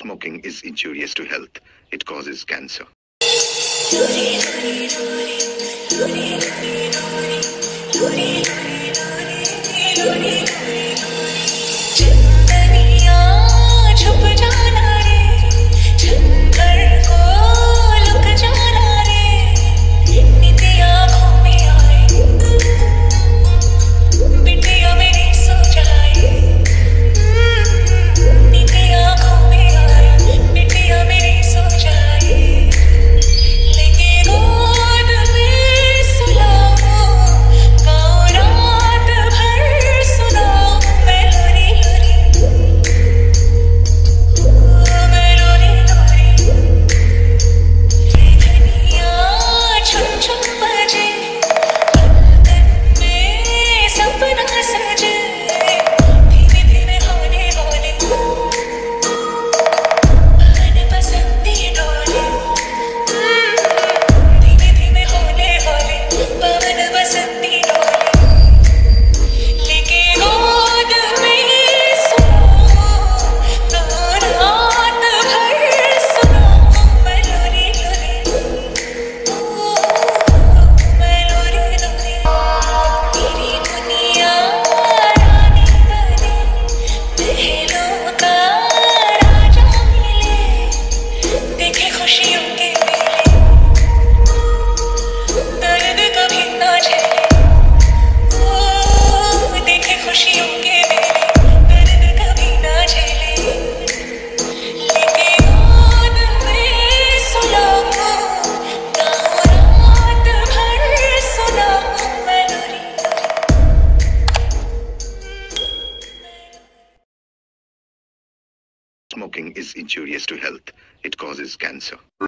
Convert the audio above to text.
Smoking is injurious to health. It causes cancer. खुशियों के Smoking is injurious to health; it causes cancer.